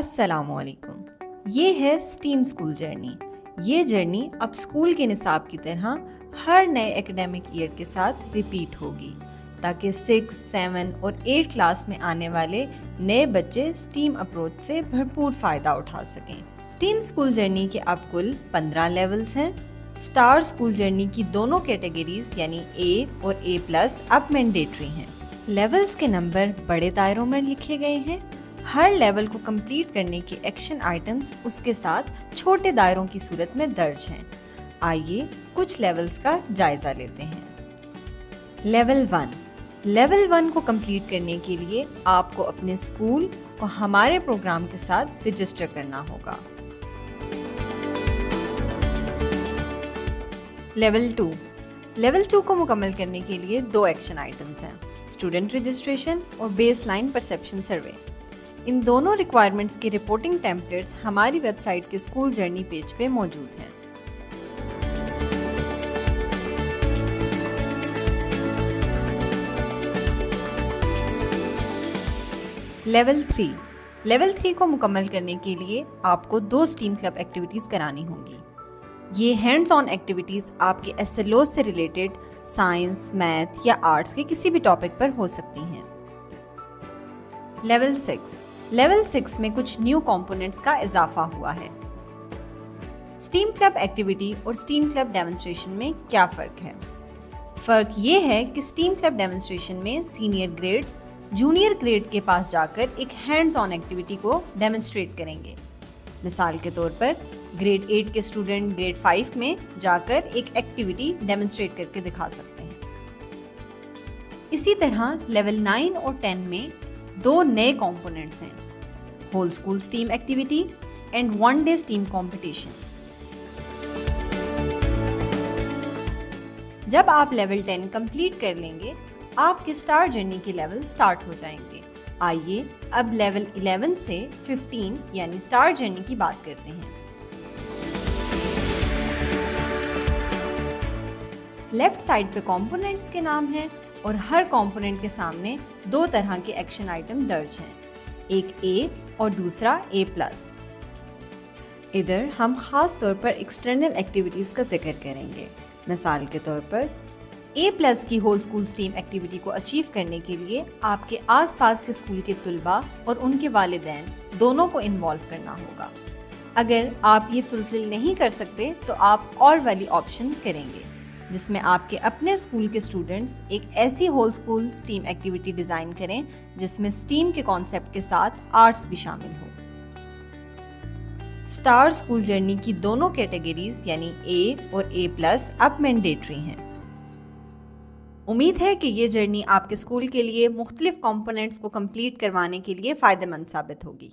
असलकुम ये है स्टीम स्कूल जर्नी ये जर्नी अब स्कूल के निसाब की तरह हर नए एकेडमिक ईयर के साथ रिपीट होगी, ताकि सिक्स सेवन और एट क्लास में आने वाले नए बच्चे स्टीम अप्रोच से भरपूर फ़ायदा उठा सकें। स्टीम स्कूल जर्नी के अब कुल पंद्रह लेवल्स हैं। स्टार स्कूल जर्नी की दोनों कैटेगरीज यानी ए और ए प्लस अब मैंडेटरी हैं। लेवल्स के नंबर बड़े दायरों में लिखे गए हैं। हर लेवल को कंप्लीट करने के एक्शन आइटम्स उसके साथ छोटे दायरों की सूरत में दर्ज हैं। आइए कुछ लेवल्स का जायजा लेते हैं। लेवल वन लेवल वन को कंप्लीट करने के लिए आपको अपने स्कूल को हमारे प्रोग्राम के साथ रजिस्टर करना होगा। लेवल टू लेवल टू को मुकम्मल करने के लिए दो एक्शन आइटम्स हैं। स्टूडेंट रजिस्ट्रेशन और बेस लाइन परसेप्शन सर्वे इन दोनों रिक्वायरमेंट्स के रिपोर्टिंग टेम्पलेट्स हमारी वेबसाइट के स्कूल जर्नी पेज पे मौजूद हैं। लेवल थ्री लेवल थ्री को मुकम्मल करने के लिए आपको दो स्टीम क्लब एक्टिविटीज़ करानी होंगी। ये हैंड्स ऑन एक्टिविटीज़ आपके एसएलओ से रिलेटेड साइंस मैथ या आर्ट्स के किसी भी टॉपिक पर हो सकती हैं। लेवल सिक्स लेवल सिक्स में कुछ न्यू कंपोनेंट्स का इजाफा हुआ है। स्टीम क्लब एक्टिविटी और स्टीम क्लब डेमोन्स्ट्रेशन में क्या फ़र्क है? फ़र्क ये है कि स्टीम क्लब डेमोन्स्ट्रेशन में सीनियर ग्रेड्स जूनियर ग्रेड के पास जाकर एक हैंड्स ऑन एक्टिविटी को डेमोन्स्ट्रेट करेंगे। मिसाल के तौर पर ग्रेड एट के स्टूडेंट ग्रेड फाइव में जाकर एक एक्टिविटी डेमोन्स्ट्रेट करके दिखा सकते हैं। इसी तरह लेवल नाइन और टेन में दो नए कंपोनेंट्स हैं whole school STEAM activity and one day STEAM competition जब आप लेवल 10 कंप्लीट कर लेंगे, आपके स्टार जर्नी के लेवल स्टार्ट हो जाएँगे। आइए अब लेवल 11 से 15 यानी स्टार जर्नी की बात करते हैं। लेफ़्ट साइड पे कंपोनेंट्स के नाम हैं और हर कंपोनेंट के सामने दो तरह के एक्शन आइटम दर्ज हैं। एक ए और दूसरा ए प्लस इधर हम ख़ास तौर पर एक्सटर्नल एक्टिविटीज़ का ज़िक्र करेंगे। मिसाल के तौर पर ए प्लस की होल स्कूल स्टीम एक्टिविटी को अचीव करने के लिए आपके आसपास के स्कूल के तलबा और उनके वालदेन दोनों को इन्वॉल्व करना होगा। अगर आप ये फुलफिल नहीं कर सकते तो आप और वाली ऑप्शन करेंगे। जिसमें आपके अपने स्कूल के स्टूडेंट्स एक ऐसी whole school STEAM activity design करें, जिसमें स्टीम के कॉन्सेप्ट के साथ आर्ट्स भी शामिल हो। स्टार स्कूल जर्नी की दोनों कैटेगरीज यानी ए और ए प्लस अब मैंडेटरी हैं। उम्मीद है कि ये जर्नी आपके स्कूल के लिए मुख्तलिफ़ कंपोनेंट्स को कंप्लीट करवाने के लिए फ़ायदेमंद साबित होगी।